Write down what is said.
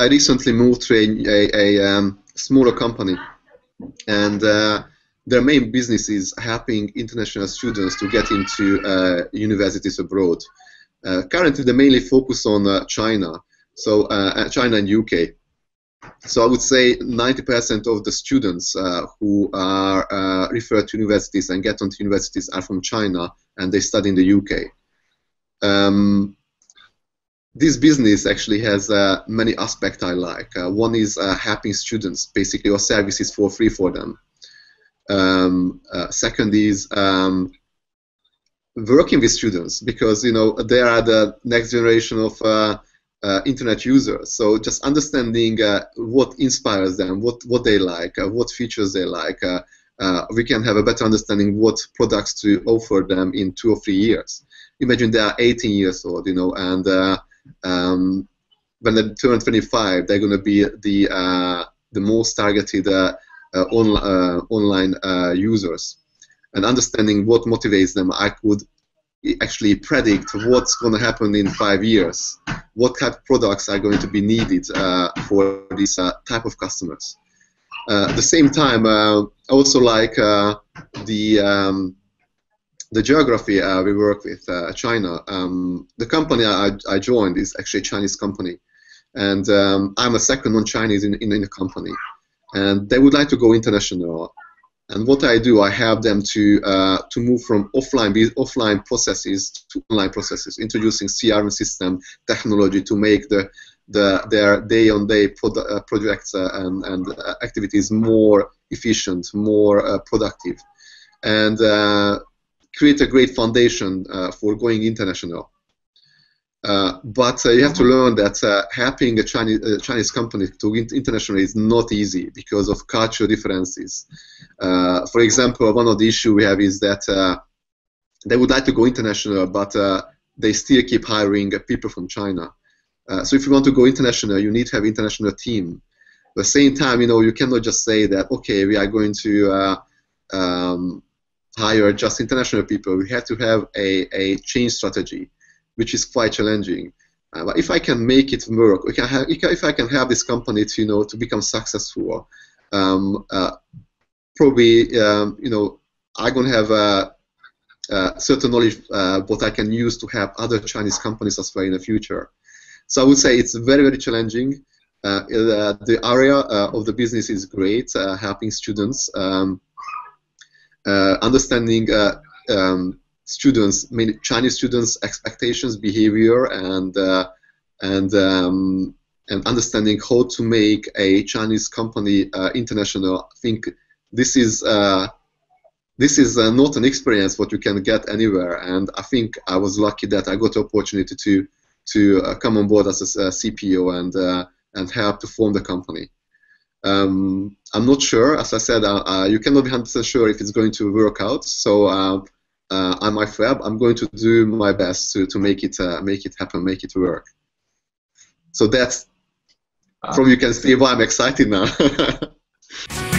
I recently moved to a, a, a um, smaller company, and uh, their main business is helping international students to get into uh, universities abroad. Uh, currently, they mainly focus on uh, China, so uh, China and UK. So I would say 90% of the students uh, who are uh, referred to universities and get onto universities are from China, and they study in the UK. Um, this business actually has uh, many aspects I like. Uh, one is uh, helping students, basically, or services for free for them. Um, uh, second is um, working with students because you know they are the next generation of uh, uh, internet users. So just understanding what inspires them, what what they like, what features they like. we can have a better understanding what products to offer them in two or three years. Imagine they are 18 years old, you know, and um, when they turn 25, they're going to be the uh, the most targeted uh, uh, on, uh, online uh, users. And understanding what motivates them, I could actually predict what's going to happen in five years. What type of products are going to be needed uh, for this type of customers. at the same time, I also like the um, the geography uh, we work with, uh, China, um, the company I, I, joined is actually a Chinese company. And um, I'm a second non-Chinese in, in, in, the company. And they would like to go international. And what I do, I help them to uh, to move from offline offline processes to online processes, introducing CRM system technology to make the, the their day-on-day -day uh, projects uh, and, and uh, activities more efficient, more productive. And create a great foundation uh, for going international. Uh, but uh, you have to learn that uh, helping a Chinese, uh, Chinese company to go international is not easy because of cultural differences. Uh, for example, one of the issues we have is that they would like to go international, but they still keep hiring people from China. so if you want to go international, you need to have international team. At the same time, you know, you cannot just say that, okay, we are going to um, hire just international people. We have to have a, a change strategy, which is quite challenging. Uh, but if I can make it work, we can have, if I can have this company to you know to become successful, um, uh, probably um, you know I'm gonna have a, a certain knowledge uh, what I can use to help other Chinese companies as well in the future. So I would say it's very very challenging. Uh, the area uh, of the business is great, uh, helping students. Um, understanding uh, um, students, many Chinese students' expectations, behavior, and uh, and um, and understanding how to make a Chinese company international. I think this is this is uh, not an experience what you can get anywhere and I think I was lucky that I got the opportunity to to uh, come on board as a, a CPO and uh, and help to form the company. Um, I'm not sure. As I said, uh, uh, you cannot be 100% sure if it's going to work out. So uh, uh on my FAB, I'm going to do my best to, to make it uh, make it happen, make it work. So that's from you can see why I'm excited now.